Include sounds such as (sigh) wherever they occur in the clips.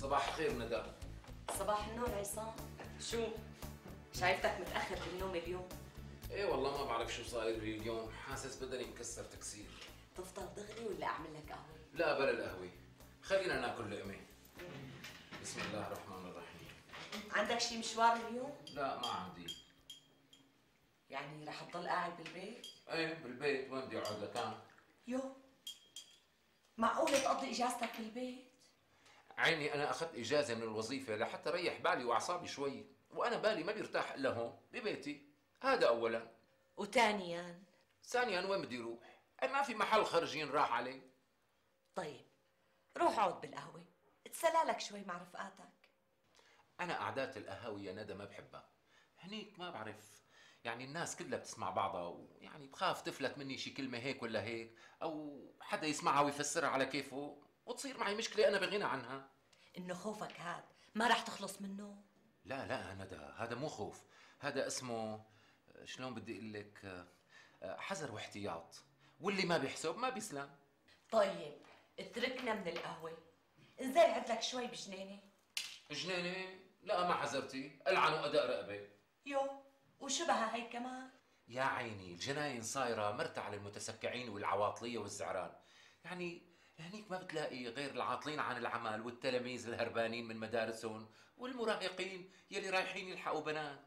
صباح الخير ندى صباح النور عصام. شو؟ شايفتك متأخر بالنوم اليوم؟ إيه والله ما بعرف شو صاير لي اليوم. حاسس بدني مكسر تكسير. تفطر دغري ولا أعمل لك قهوة؟ لا بلا القهوة. خلينا ناكل لقمة. بسم الله الرحمن الرحيم. عندك شي مشوار اليوم؟ لا ما عندي. يعني رح تضل قاعد بالبيت؟ إيه بالبيت. وين بدي أقعد؟ لكان. يو. معقولة تقضي إجازتك بالبيت؟ عيني أنا أخذت إجازة من الوظيفة لحتى ريح بالي وأعصابي شوي وأنا بالي ما بيرتاح إلا هون ببيتي. هذا اولا. وثانيا؟ ثانيا وين بدي أروح ما في محل خرجين راح عليه طيب روح اقعد بالقهوة. اتسلى لك شوي مع رفقاتك. أنا قعدات القهاوي يا ندى ما بحبها. هنيك ما بعرف. يعني الناس كلها بتسمع بعضها ويعني بخاف تفلت مني شي كلمة هيك ولا هيك أو حدا يسمعها ويفسرها على كيفه. وتصير معي مشكلة أنا بغنى عنها. إنه خوفك هاد ما رح تخلص منه؟ لا لا ندى هذا مو خوف. هذا اسمه شلون بدي أقول لك حذر واحتياط. واللي ما بيحسب ما بيسلم. طيب اتركنا من القهوة. انزل عدلك شوي بجنينة؟ جنينة لا ما حذرتي. ألعن وأداء رقبة. يو وشبهها هي كمان؟ يا عيني الجناين صايرة مرتع للمتسكعين والعواطلية والزعران. يعني هنيك ما بتلاقي غير العاطلين عن العمل والتلاميذ الهربانين من مدارسهم والمراهقين يلي رايحين يلحقوا بنات.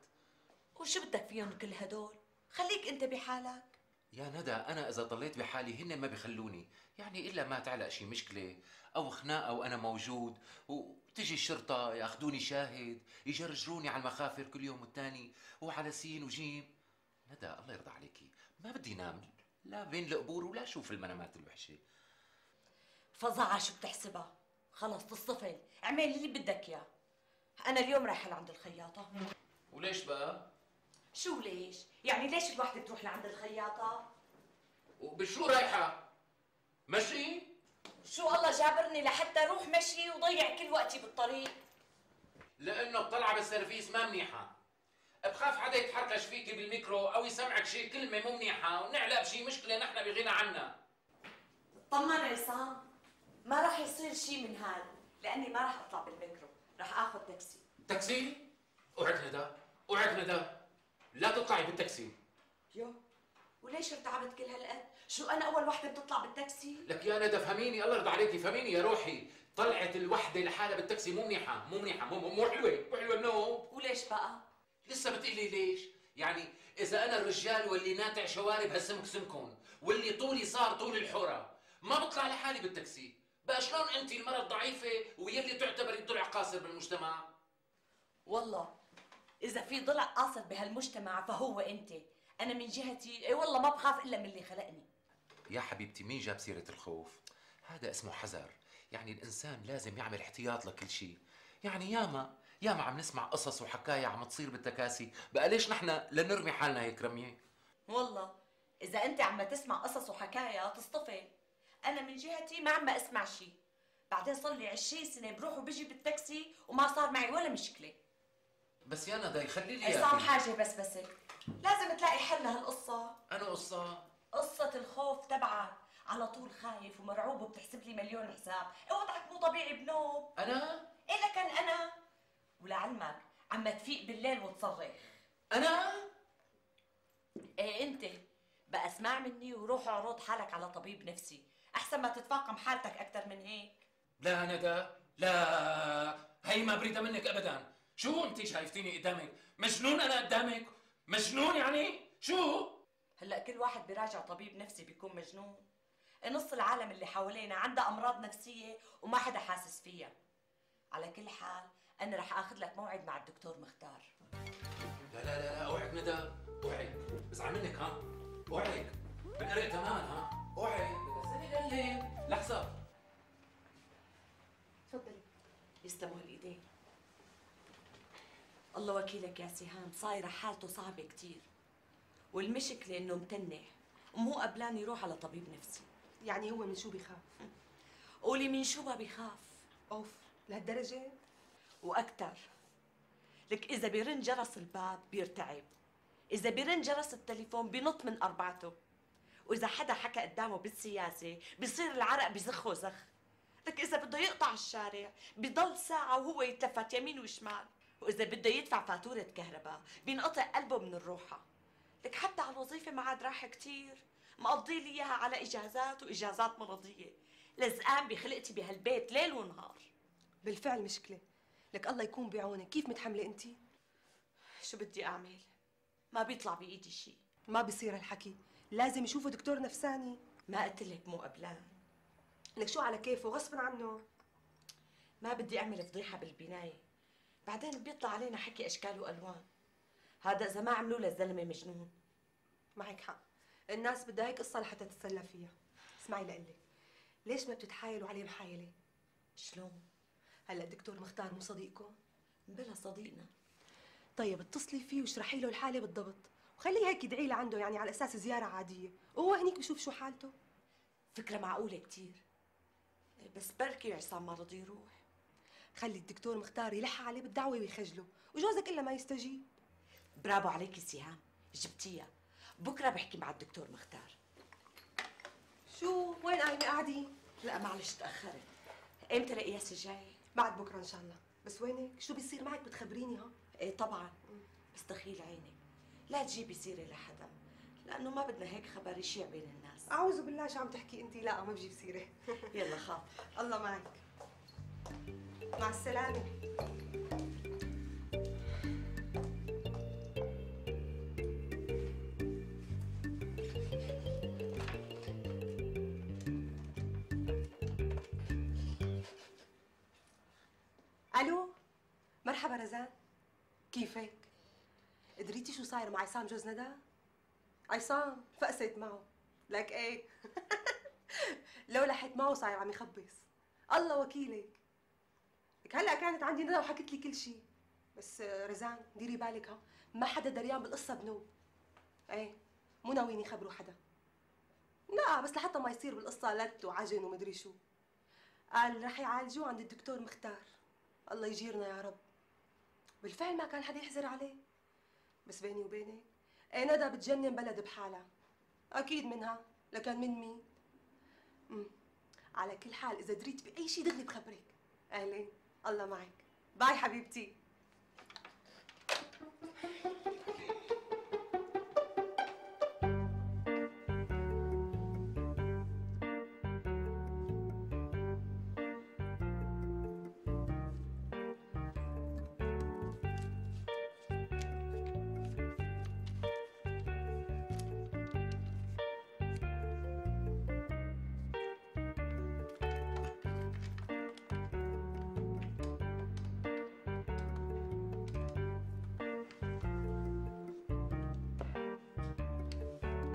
وشو بدك فيهم كل هدول؟ خليك انت بحالك. يا ندى أنا إذا ضليت بحالي هن ما بيخلوني. يعني إلا ما تعلق شي مشكلة أو خناقة وأنا موجود وتجي الشرطة يأخذوني شاهد يجرجروني على المخافر كل يوم والتاني وعلى سين وجيم. ندى الله يرضى عليكي ما بدي نام لا بين القبور ولا أشوف المنامات الوحشة. فظاعة شو بتحسبها؟ خلص تصطفل اعمل اللي بدك إياه. أنا اليوم رايحة لعند الخياطة. وليش بقى؟ شو ليش؟ يعني ليش الوحده تروح لعند الخياطة؟ وبشو رايحة؟ مشي؟ شو الله جابرني لحتى أروح مشي وضيع كل وقتي بالطريق. لأنه الطلعة بالسيرفيس ما منيحة. بخاف حدا يتحركش فيكي بالميكرو أو يسمعك شي كلمة مو منيحة. ونعلق بشي مشكلة نحن بغنى عنها. طمن عصام ما راح يصير شيء من هذا لأني ما راح أطلع بالمترو راح آخذ تاكسي. تاكسي؟ اوعك ندى اوعك ندى لا تطلعي بالتاكسي. يو وليش ارتعبت كل هالقد؟ شو أنا أول وحدة بتطلع بالتاكسي؟ لك يا ندى فهميني. الله يرضى عليكي. فهميني يا روحي. طلعت الوحدة لحالها بالتاكسي. مو منيحة. مو منيحة. مو, مو حلوة. مو حلوة نو وليش بقى؟ لسه بتقلي ليش؟ يعني إذا أنا الرجال واللي ناتع شوارب هالسمك سمكهم واللي طولي صار طول الحورة ما بطلع لحالي بالتاكسي. بقى شلون أنت المرأة الضعيفة ويلي تعتبري ضلع قاصر بالمجتمع؟ والله إذا في ضلع قاصر بهالمجتمع فهو أنت، أنا من جهتي إي والله ما بخاف إلا من اللي خلقني. يا حبيبتي مين جاب سيرة الخوف؟ هذا اسمه حذر، يعني الإنسان لازم يعمل احتياط لكل شيء، يعني ياما ياما عم نسمع قصص وحكاية عم تصير بالتكاسي، بقى ليش نحن لنرمي حالنا هيك رمية؟ والله إذا أنت عم تسمع قصص وحكاية تصطفي أنا من جهتي ما عم اسمع شيء بعدين صار لي 20 سنة بروح وبجي بالتاكسي وما صار معي ولا مشكلة. بس يا ندى خلي لي عصام حاجة بس بس. لازم تلاقي حل لهالقصة. أنا قصة. قصة الخوف تبعك. على طول خايف ومرعوب وبتحسب لي مليون حساب. وضعك مو طبيعي بنوب. أنا؟ إيه لكن أنا. ولعلمك عم تفيق بالليل وتصرخ. أنا؟ إيه أنت. بقى اسمع مني وروح اعرض حالك على طبيب نفسي. أحسن ما تتفاقم حالتك أكثر من هيك. لا ندى لا. هي ما بريدة منك ابدا. شو أنت شايفتيني قدامك؟ مجنون أنا قدامك؟ مجنون يعني؟ شو؟ هلأ كل واحد بيراجع طبيب نفسي بيكون مجنون. نص العالم اللي حوالينا عندها أمراض نفسية وما حدا حاسس فيها. على كل حال أنا رح آخذ لك موعد مع الدكتور مختار. لا لا لا لا أوعك ندى أوعك. بزعل منك ها؟ أوعك. بنقرق تماما ها؟ أوعك. ليه؟ لحظة. تفضلي. يسلموا هالايدين الله وكيلك يا سهام صايرة حالته صعبة كتير. والمشكلة انه متنح ومو قبلان يروح على طبيب نفسي. يعني هو من شو بيخاف؟ قولي من شو ما بيخاف. أوف لهالدرجة؟ وأكثر لك إذا بيرن جرس الباب بيرتعب. إذا بيرن جرس التليفون بينط من أربعته. وإذا حدا حكى قدامه بالسياسة بصير العرق بزخه زخ. لك إذا بده يقطع الشارع بضل ساعة وهو يتلفت يمين وشمال. وإذا بده يدفع فاتورة كهرباء بينقطع قلبه من الروحة. لك حتى على الوظيفة ما عاد راح كثير مقضي لي إياها على إجازات وإجازات مرضية. لزقان بخلقتي بهالبيت ليل ونهار. بالفعل مشكلة. لك الله يكون بعونك. كيف متحملة انت شو بدي أعمل؟ ما بيطلع بإيدي شيء ما بصير هالحكي. لازم يشوفوا دكتور نفساني. ما قلت لك مو قبلان لك شو على كيفه؟ غصبا عنه. ما بدي أعمل فضيحة بالبناية. بعدين بيطلع علينا حكي أشكال وألوان. هذا إذا ما عملوه للزلمة مجنون. معك حق. الناس بدها هيك قصة لحتى تتسلى فيها. اسمعي لقلك ليش ما بتتحايلوا عليه محايله شلون؟ هلأ الدكتور مختار مو صديقكم؟ بلا صديقنا. طيب اتصلي فيه واشرحي له الحالة بالضبط. وخليه هيك يدعي لي عنده يعني على أساس زيارة عادية. وهو هنيك بشوف شو حالته. فكرة معقولة كتير. بس بركي عصام ما رضي يروح. خلي الدكتور مختار يلح عليه بالدعوة ويخجله. وجوزك إلا ما يستجيب. برافو عليكي سهام. جبتيها. بكرة بحكي مع الدكتور مختار. شو؟ وين قايمه قاعدين لا معلش تأخرت. إمتى القياس الجاي؟ بعد بكرة إن شاء الله. بس وينك؟ شو بيصير معك؟ بتخبريني ها؟ إيه طبعا. بس دخيل عينك. لا تجيبي سيرة لحدا لأنه ما بدنا هيك خبر يشيع بين الناس. أعوذ بالله شو عم تحكي انت؟ لا ما بجيب سيرة. (laughs) يلا خاف. الله معك. مع السلامة. ألو؟ مرحبا رزان. كيفك؟ قدريتي شو صاير مع عصام جوز ندى عصام فقست معه. لك إيه؟ (laughs) لو لحقت معه صاير عم يخبص. الله وكيلك. لك هلا كانت عندي ندى وحكت لي كل شيء بس رزان ديري بالك ها. ما حدا دريان بالقصة بنوب إيه مو ناويين يخبروا حدا. لا بس لحتى ما يصير بالقصة لت وعجن ومدري شو. قال رح يعالجوه عند الدكتور مختار. الله يجيرنا يا رب. بالفعل ما كان حدا يحزر عليه. بس بيني وبينك إيه ندى بتجنن بلد بحالها. أكيد منها لكن من مين؟ مم. على كل حال إذا دريت بأي شيء دغري بخبرك. أهلين الله معك. باي حبيبتي.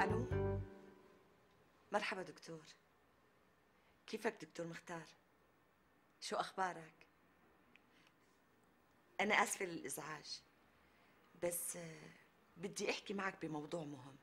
ألو؟ مرحبا دكتور. كيفك دكتور مختار؟ شو أخبارك؟ أنا آسفة للإزعاج بس آه، بدي أحكي معك بموضوع مهم.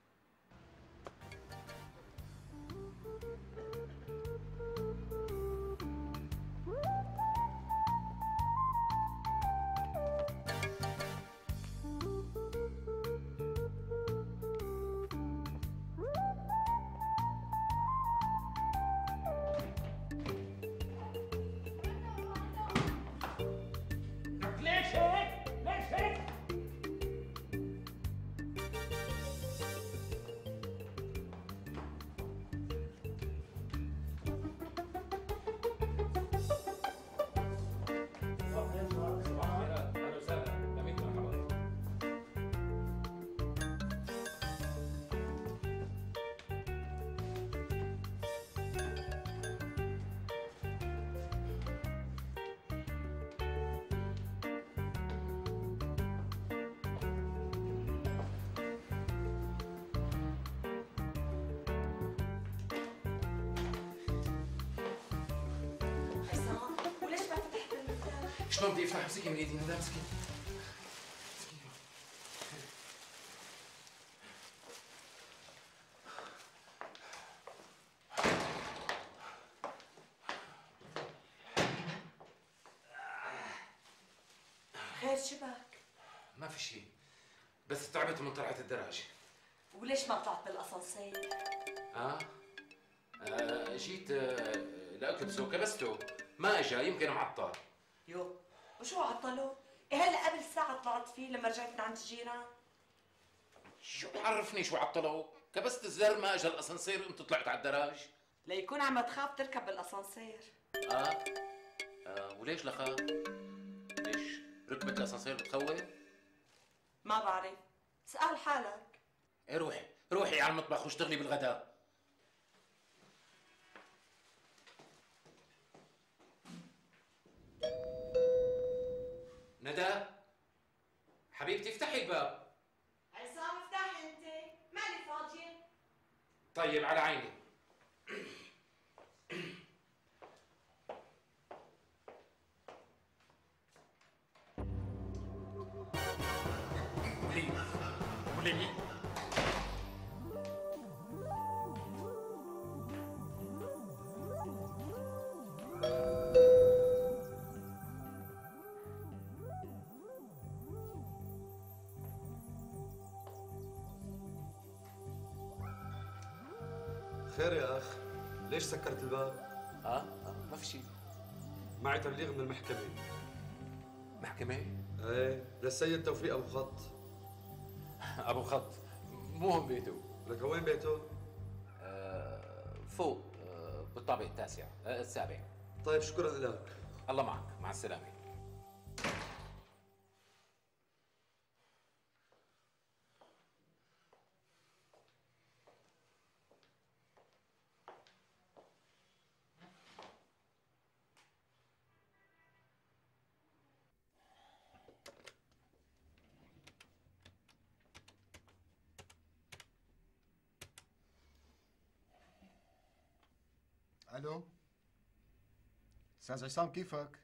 شلون بدي أفتح امسكي من إيدي؟ ندى امسكي خير شبك ما في شيء بس تعبت من طلعة الدرج وليش ما طلعت بالاسانسير ها آه جيت آه لا اكبسه كبسته ما إجا يمكن معطل عطلوا؟ إيه هلا قبل ساعة طلعت فيه لما رجعت من عند الجيران شو بيعرفني شو عطلوا كبست الزر ما إجا الأسانسير انت طلعت على الدراج. ليكون عم تخاف تركب بالاسانسير آه, آه وليش لخاف ليش ركبة الأسانسير بتخوف ما بعرف. اسأل حالك. إيه روحي روحي على المطبخ واشتغلي بالغداء. ندى حبيبتي افتحي الباب. عصام افتح انت. ماني فاضية طيب على عيني. ولي ولي ليش سكرت الباب؟ آه آه ما في شيء. معي تبليغ من المحكمة. محكمة؟ إيه للسيد توفيق أبو خط. (laughs) أبو خط. مو هون بيته. لك وين بيته؟ آه فوق آه بالطابق التاسع آه السابع. طيب شكرا لك. الله معك. مع السلامة ألو أستاذ عصام كيفك؟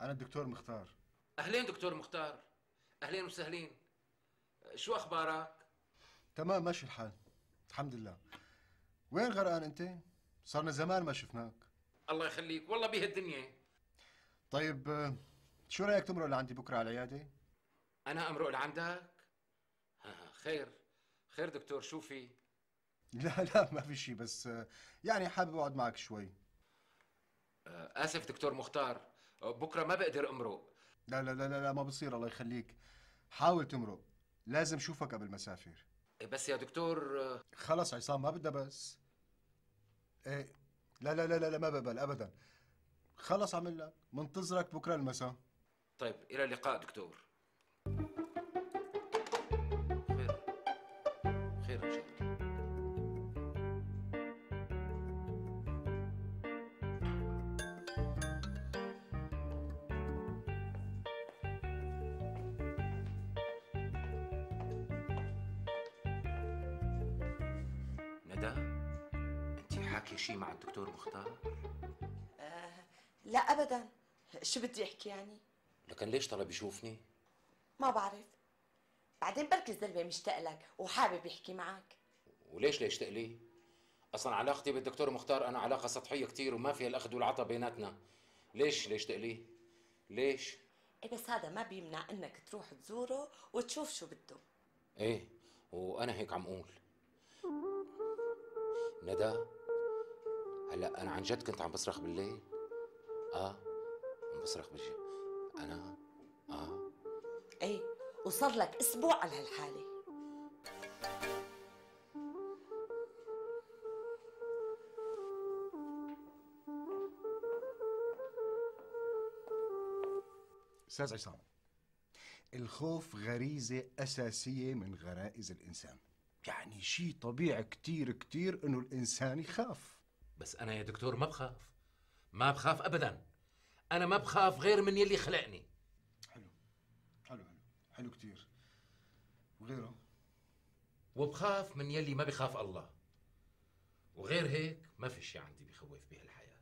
أنا الدكتور مختار. أهلين دكتور مختار. أهلين وسهلين. شو أخبارك؟ تمام ماشي الحال. الحمد لله. وين غرقان أنت؟ صارنا زمان ما شفناك. الله يخليك. والله بهالدنيا. طيب آه، شو رأيك تمرق لعندي بكرة على العياده؟ أنا أمرق لعندك؟ ها خير. خير دكتور شو في؟ (laughs) لا لا ما في شيء بس آه، يعني حابب أقعد معك شوي. آسف دكتور مختار. آه، بكرة ما بقدر أمرق. لا لا لا لا, ما بصير الله يخليك. حاول تمرق. لازم شوفك قبل ما اسافر بس يا دكتور آه، خلص عصام ما بدها بس. إيه لا لا لا لا, لا ما بقبل ابدا. خلص عمل لك. منتظرك بكرة المساء. طيب إلى اللقاء دكتور. مختار آه لا ابدا. شو بدي أحكي يعني؟ لكن ليش طلب يشوفني؟ ما بعرف. بعدين بركي الزلمه مشتاق لك وحابب يحكي معك. وليش ليش تقلي؟ أصلا علاقتي بالدكتور مختار أنا علاقة سطحية كتير وما فيها الأخذ والعطاء بيناتنا. ليش ليش تقلي؟ ليش؟ إيه بس هذا ما بيمنع إنك تروح تزوره وتشوف شو بده. إيه وأنا هيك عم أقول. ندى هلا أنا عن جد كنت عم بصرخ بالليل. آه عم بصرخ بالجي أنا آه. إيه وصار لك أسبوع على هالحالة. أستاذ عصام الخوف غريزة أساسية من غرائز الإنسان. يعني شيء طبيعي كتير كتير إنه الإنسان يخاف. بس أنا يا دكتور ما بخاف. ما بخاف ابدا. أنا ما بخاف غير من يلي خلقني. حلو. حلو حلو. حلو كتير. وغيره؟ وبخاف من يلي ما بخاف الله. وغير هيك ما في شيء عندي بخوف بهالحياة.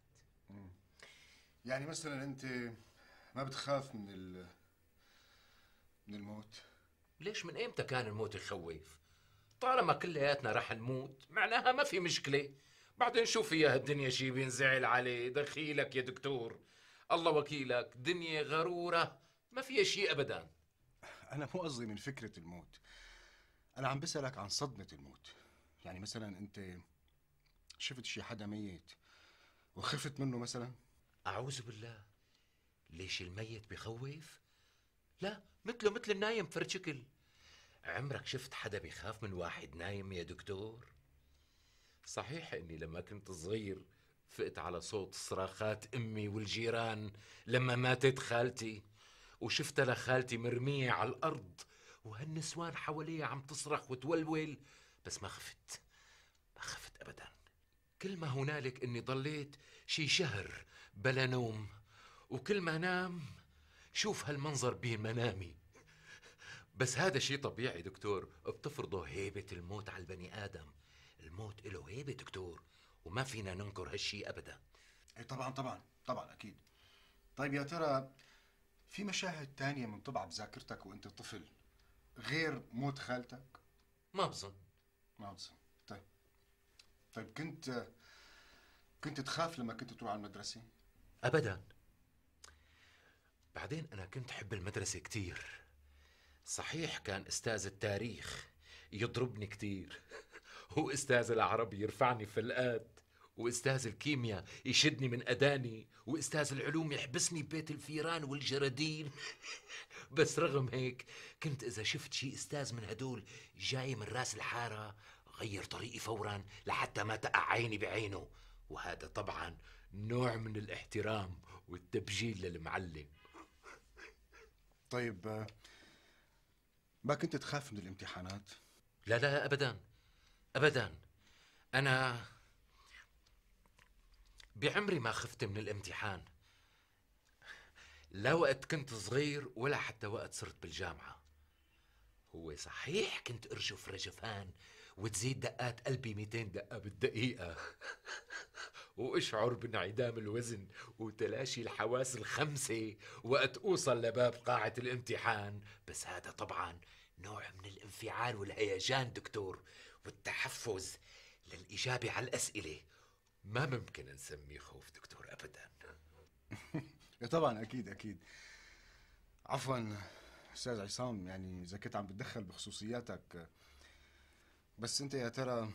يعني مثلا أنت ما بتخاف من ال من الموت؟ ليش من إيمتى كان الموت يخوف؟ طالما كلياتنا رح نموت معناها ما في مشكلة. بعدين شو فيها هالدنيا شي بينزعل عليه. دخيلك يا دكتور. الله وكيلك. دنيا غرورة. ما فيها شيء أبدا. أنا مو قصدي من فكرة الموت. أنا عم بسألك عن صدمة الموت. يعني مثلا أنت شفت شي حدا ميت وخفت منه مثلا؟ أعوذ بالله. ليش الميت بخوف؟ لا مثله مثل النايم فرد شكل عمرك شفت حدا بيخاف من واحد نايم يا دكتور؟ صحيح إني لما كنت صغير فقت على صوت صراخات أمي والجيران لما ماتت خالتي وشفتها لخالتي مرمية على الأرض وهالنسوان حواليها عم تصرخ وتولول بس ما خفت ما خفت ابدا. كل ما هنالك إني ضليت شي شهر بلا نوم وكل ما نام شوف هالمنظر بمنامي بس هذا شيء طبيعي دكتور بتفرضه هيبة الموت على البني آدم. الموت له هيبة دكتور؟ وما فينا ننكر هالشيء أبدا. اي طبعا طبعا طبعا أكيد. طيب يا ترى في مشاهد تانية من طبع بذاكرتك وأنت طفل غير موت خالتك؟ ما بظن. ما بظن. طيب. طيب كنت كنت تخاف لما كنت تروح على المدرسة؟ أبدا. بعدين أنا كنت أحب المدرسة كتير. صحيح كان أستاذ التاريخ يضربني كتير. (laughs) وأستاذ العربي يرفعني فلقات وأستاذ الكيمياء يشدني من أداني وأستاذ العلوم يحبسني ببيت الفيران والجرادين (laughs) بس رغم هيك كنت إذا شفت شي أستاذ من هدول جاي من راس الحارة غير طريقي فورا لحتى ما تقع عيني بعينه. وهذا طبعا نوع من الاحترام والتبجيل للمعلم. طيب آه، ما كنت تخاف من الامتحانات؟ لا لا ابدا. ابدا. أنا بعمري ما خفت من الامتحان. لا وقت كنت صغير ولا حتى وقت صرت بالجامعة. هو صحيح كنت ارجف رجفان وتزيد دقات قلبي 200 دقة بالدقيقة. (laughs) وأشعر بانعدام الوزن وتلاشي الحواس الخمسة وقت أوصل لباب قاعة الامتحان. بس هذا طبعا نوع من الانفعال والهيجان دكتور. والتحفز للإجابة على الأسئلة. ما ممكن نسميه خوف دكتور أبدا. (laughs) طبعا أكيد أكيد. عفوا أستاذ عصام يعني إذا كنت عم بتدخل بخصوصياتك بس أنت يا ترى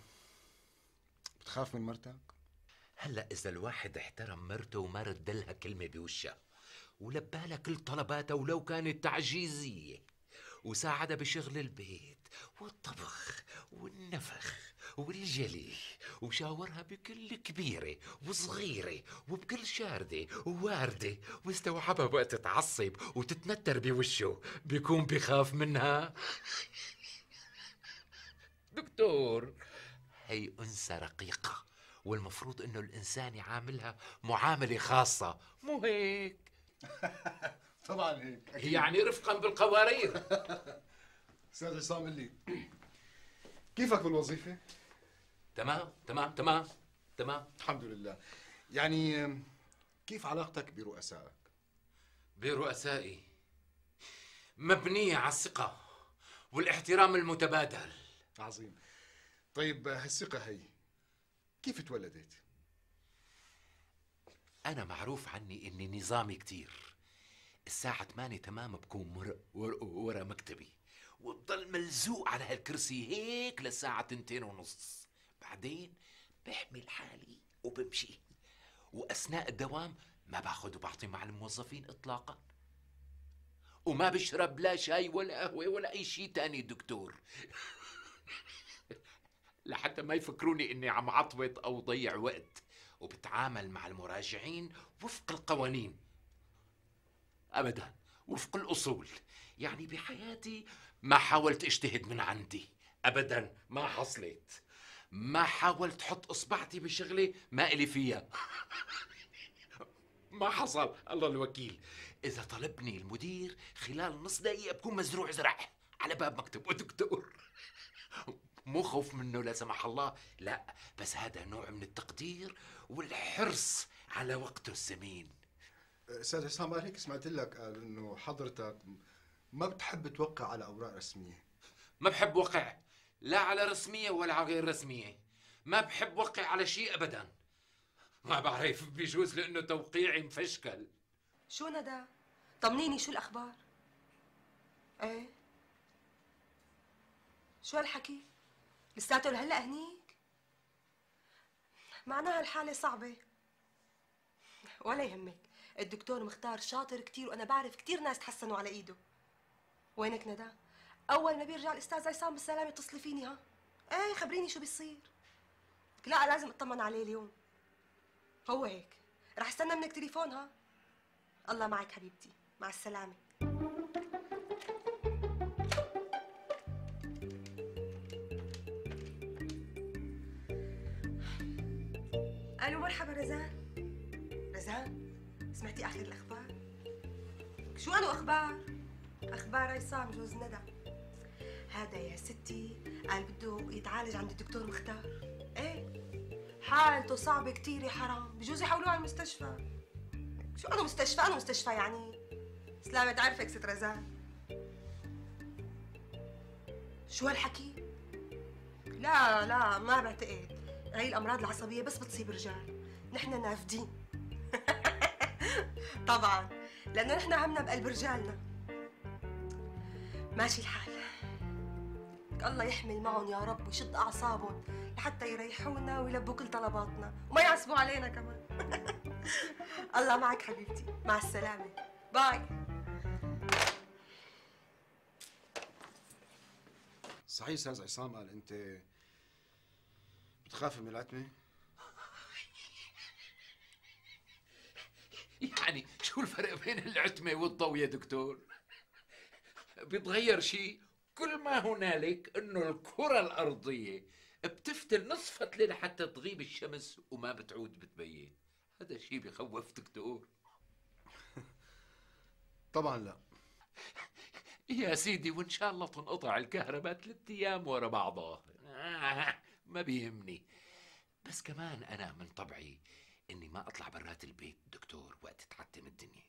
بتخاف من مرتك؟ هلأ إذا الواحد احترم مرته وما رد لها كلمة بوشها ولبالها كل طلباتها ولو كانت تعجيزية. وساعدها بشغل البيت والطبخ والنفخ والجلي وشاورها بكل كبيرة وصغيرة وبكل شاردة وواردة واستوعبها وقت تعصب وتتنتر بوشه بيكون بخاف منها. دكتور هي أنثى رقيقة والمفروض إنه الإنسان يعاملها معاملة خاصة مو هيك؟ (laughs) طبعا هيك أكيد. يعني رفقا بالقوارير. (laughs) أستاذ عصام قل لي كيفك بالوظيفة؟ تمام تمام تمام تمام. الحمد لله. يعني كيف علاقتك برؤسائك؟ برؤسائي. مبنية على الثقة والاحترام المتبادل. عظيم. طيب هالثقة هي كيف تولدت؟ أنا معروف عني إني نظامي كتير. الساعة 8 تمام بكون مر... ور... ورا مكتبي وبضل ملزوق على هالكرسي هيك للساعة تنتين ونص. بعدين بحمل حالي وبمشي. وأثناء الدوام ما باخذ وبعطي مع الموظفين إطلاقا. وما بشرب لا شاي ولا قهوة ولا أي شيء تاني دكتور. (laughs) لحتى ما يفكروني إني عم عطوط أو ضيع وقت. وبتعامل مع المراجعين وفق القوانين. ابدا وفق الاصول يعني بحياتي ما حاولت أجتهد من عندي ابدا ما حصلت. ما حاولت أحط إصبعتي بشغله ما إلي فيها. (laughs) ما حصل الله الوكيل. إذا طلبني المدير خلال نص دقيقة بكون مزروع زرع على باب مكتب. (laughs) ودكتور مو خوف منه لا سمح الله لا بس هذا نوع من التقدير والحرص على وقته الثمين أستاذ عصام قال هيك سمعت لك قال إنه حضرتك ما بتحب توقع على أوراق رسمية. ما بحب وقع لا على رسمية ولا على غير رسمية. ما بحب وقع على شيء أبدا. ما بعرف بيجوز لأنه توقيعي مفشكل. شو ندى؟ طمنيني شو الأخبار؟ إيه؟ شو هالحكي؟ لساته لهلأ هنيك؟ معناها الحالة صعبة. ولا يهمك. الدكتور مختار شاطر كتير وأنا بعرف كتير ناس تحسنوا على إيده. وينك ندى؟ أول ما بيرجع الأستاذ عصام بالسلامه اتصلي فيني ها؟ إيه خبريني شو بيصير. لا لازم أطمن عليه اليوم. هو هيك. رح استنى منك تليفون ها؟ الله معك حبيبتي. مع السلامة. ألو مرحبا رزان. رزان؟ سمعتي آخر الأخبار؟ شو قالوا أخبار؟ أخبار عصام جوز ندى. هذا يا ستي قال بده يتعالج عند الدكتور مختار. إيه؟ حالته صعبة كتير يا حرام. بجوز يحولوه على المستشفى. شو أنا مستشفى؟ أنا مستشفى يعني. سلامة عرفك ست رزان شو هالحكي؟ لا لا ما بعتقد. هاي الأمراض العصبية بس بتصيب رجال. نحن نافدين. طبعا لأنه نحن همنا بقلب رجالنا. ماشي الحال. الله يحمل معهم يا رب ويشد أعصابهم لحتى يريحونا ويلبوا كل طلباتنا وما يعصبوا علينا كمان. (laughs) الله معك حبيبتي. مع السلامة. باي. صحيح أستاذ عصام قال أنت بتخافي من العتمة؟ يعني شو الفرق بين العتمة والضوء يا دكتور؟ بيتغير شيء كل ما هنالك إنه الكرة الأرضية بتفتل نصف الليل حتى تغيب الشمس وما بتعود بتبين. هذا شيء بخوف دكتور. (laughs) طبعا لا. (laughs) يا سيدي وإن شاء الله تنقطع الكهرباء ثلاث أيام ورا بعضها. آه (laughs) ما بيهمني. بس كمان أنا من طبعي إني ما أطلع برات البيت دكتور وقت تعتم الدنيا.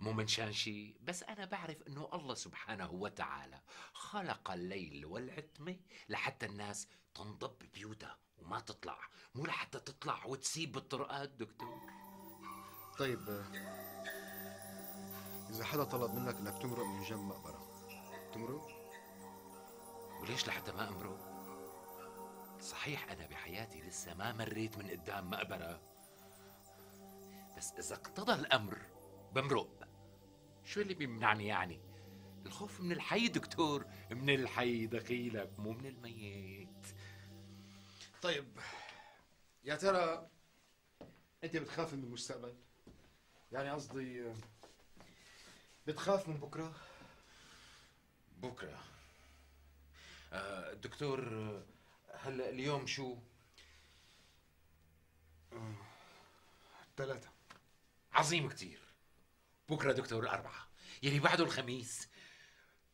مو من شان شي بس أنا بعرف إنه الله سبحانه وتعالى خلق الليل والعتمة لحتى الناس تنضب بيوتها وما تطلع. مو لحتى تطلع وتسيب بالطرقات دكتور. طيب إذا حدا طلب منك إنك تمرق من جنب مقبرة تمرق؟ وليش لحتى ما أمرق؟ صحيح أنا بحياتي لسه ما مريت من قدام مقبرة. بس إذا اقتضى الأمر بمرق. شو اللي بيمنعني يعني؟ الخوف من الحي دكتور. من الحي دخيلك مو من الميت. طيب يا ترى أنت بتخاف من المستقبل؟ يعني قصدي بتخاف من بكرة؟ بكرة. آه دكتور هلا اليوم شو؟ ثلاثة. عظيم كتير. بكرة دكتور الأربعة يلي بعده الخميس.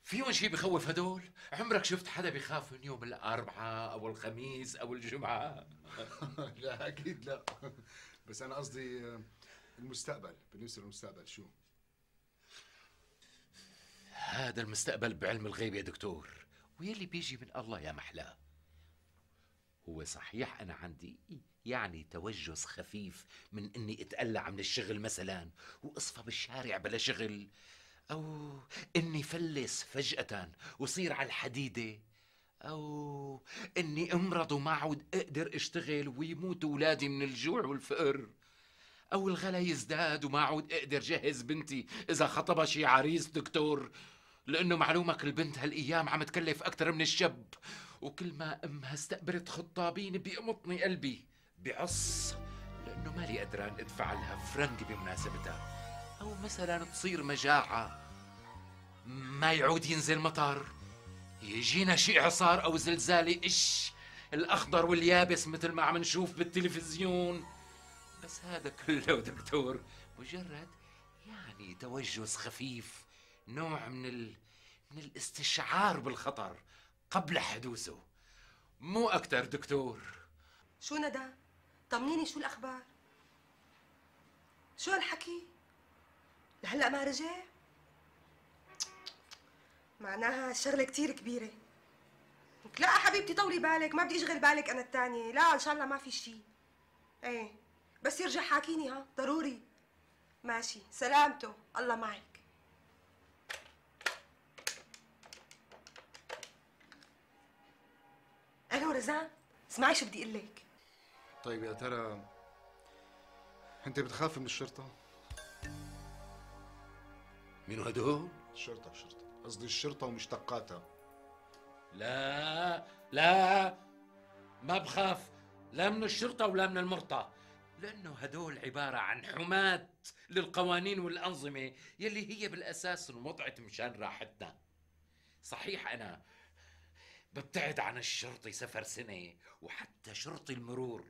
فيهم شي بخوف هدول؟ عمرك شفت حدا بيخاف من يوم الأربعاء أو الخميس أو الجمعة؟ (laughs) لا أكيد لا. بس أنا قصدي آه، المستقبل بالنسبة للمستقبل شو؟ هذا المستقبل بعلم الغيب يا دكتور. ويلي بيجي من الله يا محلاه. هو صحيح أنا عندي يعني توجس خفيف من إني أتقلع من الشغل مثلا وأصفى بالشارع بلا شغل أو إني فلس فجأة وصير على الحديدة أو إني أمرض وما عود أقدر أشتغل ويموت أولادي من الجوع والفقر أو الغلا يزداد وما عود أقدر جهز بنتي إذا خطبها شي عريس دكتور لأنه معلومك البنت هالأيام عم تكلف أكثر من الشاب وكل ما أمها استقبلت خطابين بيقمطني قلبي بعص لأنه مالي قدران أدفع لها فرنك بمناسبتها. أو مثلا تصير مجاعة ما يعود ينزل مطر يجينا شي إعصار أو زلزال إش الأخضر واليابس مثل ما عم نشوف بالتلفزيون. بس هذا كله (laughs) دكتور مجرد يعني توجس خفيف نوع من ال... من الاستشعار بالخطر. قبل حدوثه. مو أكتر دكتور. شو ندى؟ طمنيني شو الأخبار؟ شو هالحكي؟ لهلأ ما رجع؟ معناها الشغلة كتير كبيرة. لا حبيبتي طولي بالك ما بدي أشغل بالك أنا الثانية لا إن شاء الله ما في شيء إيه بس يرجع حاكيني ها ضروري. ماشي سلامته. الله معك. ألو رزان اسمعي شو بدي أقول لك. طيب يا ترى أنت بتخاف من الشرطة؟ مين هدول؟ الشرطة الشرطة. قصدي الشرطة ومشتقاتها لا لا ما بخاف. لا من الشرطة ولا من المرطة. لأنه هدول عبارة عن حماة للقوانين والأنظمة يلي هي بالأساس انوضعت مشان راحتنا. صحيح أنا ببتعد عن الشرطي سفر سنة وحتى شرطي المرور.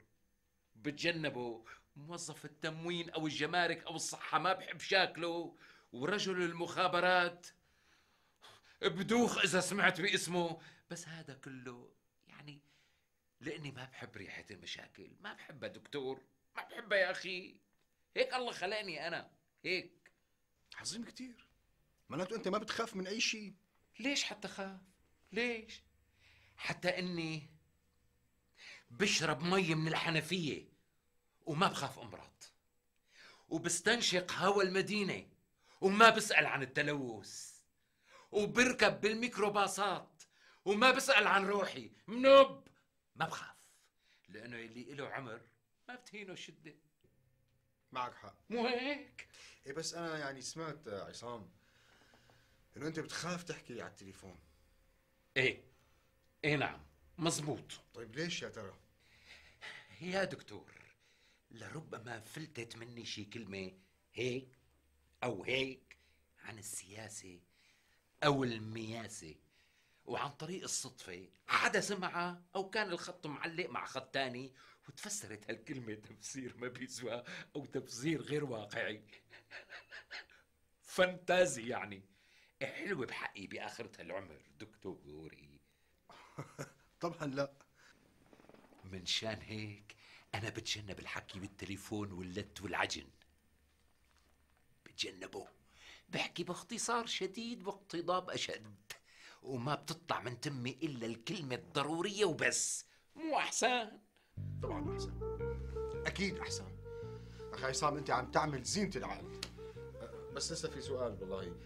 بتجنبه موظف التموين أو الجمارك أو الصحة ما بحب شكله ورجل المخابرات بدوخ إذا سمعت باسمه. بس هذا كله يعني لأني ما بحب ريحة المشاكل. ما بحبها دكتور. ما بحبها يا أخي. هيك الله خلاني أنا. هيك. عظيم كتير. معناته أنت ما بتخاف من أي شيء. ليش حتى خاف؟ ليش؟ حتى إني بشرب مي من الحنفية وما بخاف امرض وبستنشق هوا المدينة وما بسأل عن التلوث وبركب بالميكروباصات وما بسأل عن روحي. منوب! ما بخاف لأنه اللي له عمر ما بتهينه الشده معك حق. مو هيك؟ إيه بس أنا يعني سمعت عصام إنه أنت بتخاف تحكي على التليفون. إيه. إيه نعم مزبوط طيب ليش يا ترى؟ يا دكتور لربما فلتت مني شي كلمة هيك أو هيك عن السياسة أو المياسة وعن طريق الصدفة حدا سمعها أو كان الخط معلق مع خط تاني وتفسرت هالكلمة تفسير ما بيسوى أو تفسير غير واقعي. (laughs) فانتازي يعني. حلوة بحقي بآخرة هالعمر دكتوري. (laughs) طبعا لا. من شان هيك أنا بتجنب الحكي بالتليفون واللت والعجن. بتجنبه. بحكي باختصار شديد واقتضاب أشد. وما بتطلع من تمي إلا الكلمة الضرورية وبس. مو أحسن؟ طبعا أحسن. أكيد أحسن. أخي عصام أنت عم تعمل زينة العقل. أه، بس لسه في سؤال والله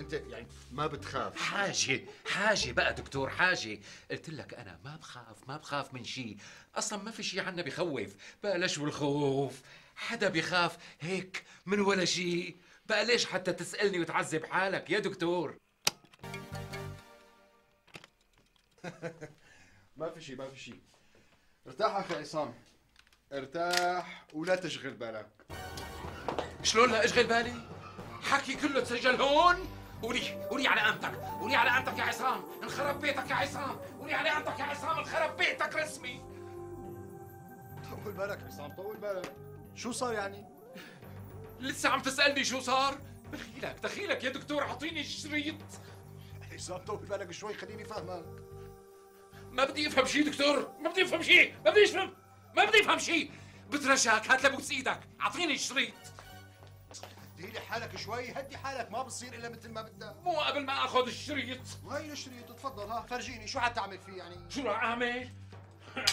أنت يعني ما بتخاف. حاجة حاجة بقى دكتور حاجة. قلت لك أنا ما بخاف ما بخاف من شيء أصلا ما في شيء عنا بخوف. بقى ليش والخوف حدا بخاف هيك من ولا شيء بقى ليش حتى تسألني وتعذب حالك. يا دكتور. (laughs) ما في شيء ما في شيء ارتاح أخي عصام. ارتاح ولا تشغل بالك. شلون لا أشغل بالي؟ حكي كله تسجل هون. قولي قولي على قامتك قولي على قامتك يا عصام. انخرب بيتك يا عصام. قولي على قامتك يا عصام. انخرب بيتك رسمي. طول بالك عصام طول بالك. شو صار يعني؟ لسه عم تسألني شو صار؟ دخيلك دخيلك يا دكتور أعطيني الشريط عصام طول بالك شوي خليني فاهمك. ما بدي افهم شيء دكتور ما بدي افهم شيء ما بدي افهم ما بدي افهم شيء بترجاك هات لبوس إيدك أعطيني الشريط هدي لي حالك شوي هدي حالك ما بصير إلا مثل ما بدك. مو قبل ما آخذ الشريط. وهي الشريط؟ تفضل ها فرجيني شو حتعمل فيه يعني؟ شو راح أعمل؟ (laughs)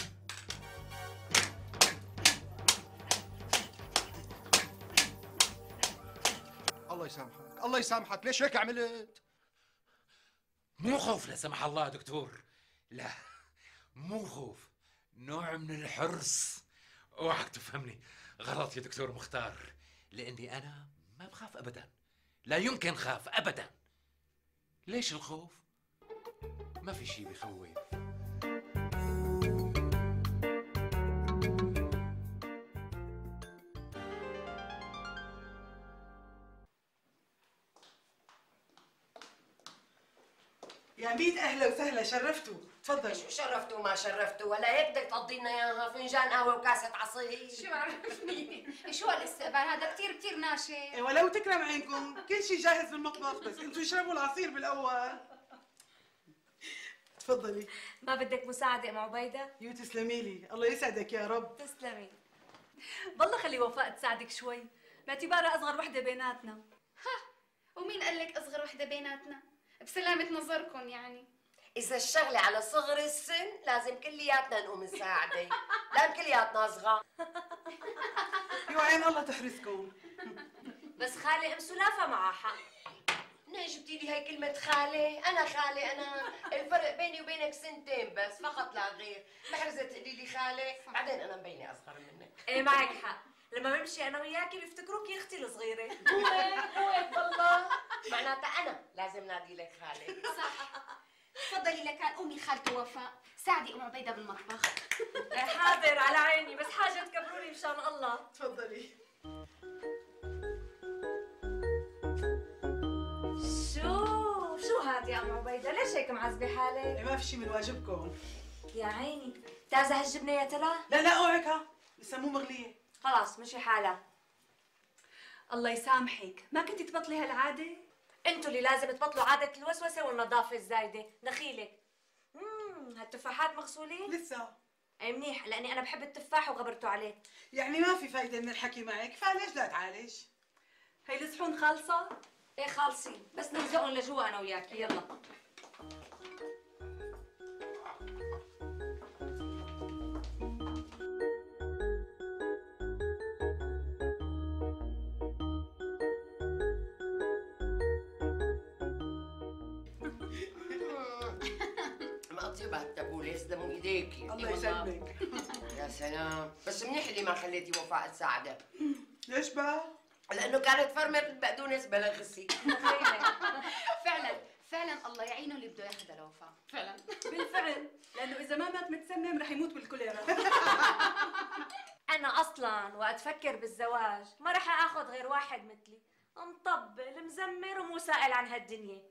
الله يسامحك الله يسامحك ليش هيك عملت؟ مو خوف لا سمح الله دكتور. لا مو خوف نوع من الحرص. أوعك تفهمني. غلط يا دكتور مختار لأني أنا ما بخاف ابدا. لا يمكن خاف ابدا. ليش الخوف؟ ما في شيء بخوف. يا ميت أهلا وسهلا شرفتوا؟ تفضلوا. شو شرفتوا وما شرفتوا؟ ولا هيك بدك تقضي لنا إياها فنجان قهوة وكاسة عصير. شو عرفني؟ شو هالاستقبال هذا كثير كثير ناشف إيه ولو تكرم عينكم كل شيء جاهز بالمطبخ بس أنتوا اشربوا العصير بالأول. تفضلي. ما بدك مساعدة ام عبيدة؟ يو تسلمي لي. الله يسعدك يا رب. تسلمي. والله خلي وفاء تساعدك شوي. باعتبارها أصغر وحدة بيناتنا. ومين قال لك أصغر وحدة بيناتنا؟ بسلامة نظركم يعني. إذا الشغلة على صغر السن لازم كلياتنا نقوم نساعدك. لأن كلياتنا صغار. (laughs) يو عين الله تحرسكم. بس خالي أم سلافة معها حق منين جبتي لي هاي كلمة خالة؟ أنا خالة أنا الفرق بيني وبينك سنتين بس فقط لا غير، محرزة تقولي لي خالة، بعدين أنا مبينة أصغر منك. إيه معك حق. لما بمشي أنا وياكي بيفتكروكي أختي الصغيرة. (laughs) هو هو والله. معناتها أنا لازم نادي لك خالي. صح. تفضلي لكان قومي خالته وفاء. ساعدي أم عبيدة بالمطبخ. إيه، حاضر على عيني. بس حاجة تكبروني مشان الله. تفضلي. شو؟ شو هاد يا أم عبيدة؟ ليش هيك معذبه حالك إيه، ما في شيء من واجبكم. يا عيني. تازه هالجبنة يا ترى؟ لا لا أوعك ها. لسه مو مغلية. خلاص مشي حالها الله يسامحك. ما كنتي تبطلي هالعادة؟ أنتوا اللي لازم تبطلوا عادة الوسوسة والنظافة الزايدة. دخيلك. امم هالتفاحات مغسولين؟ لسه. أي منيح لأني أنا بحب التفاح وغبرته عليه. يعني ما في فايدة من الحكي معك فليش لا تعالج؟ هي الصحون خالصة؟ إيه خالصين. بس نلزقهم لجوا أنا وياكي يلا. الله. يسلمك. (laughs) يا سلام. بس منيح اللي ما خليتي وفاء تساعدها ليش بقى؟ لأنه كانت فرمت البقدونس بلا غسي. (laughs) فعلا. فعلا. الله يعينه اللي بده ياخذها لوفاء فعلا. بالفعل. لأنه إذا ما مات متسمم رح يموت بالكوليرا. (laughs) أنا أصلا وقت فكر بالزواج ما رح أخذ غير واحد مثلي. مطبل مزمر ومو سائل عن هالدنيا.